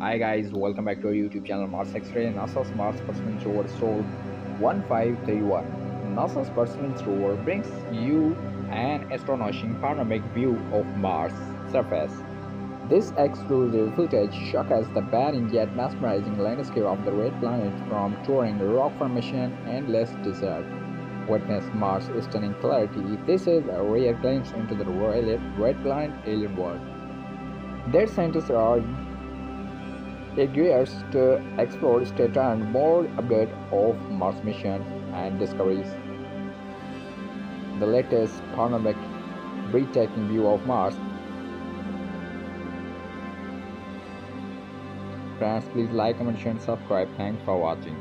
Hi guys, welcome back to our YouTube channel Mars X-Ray. NASA's Mars Perseverance rover Sol 1531. NASA's Perseverance rover brings you an astonishing panoramic view of Mars' surface. This exclusive footage showcases the barren yet mesmerizing landscape of the red planet from touring rock formation and endless desert. Witness Mars' stunning clarity. This is a rare glimpse into the red planet alien world. Their scientists are eager to explore state and more update of Mars mission and discoveries. The latest panoramic breathtaking view of Mars. Friends, please like, comment, and subscribe. Thanks for watching.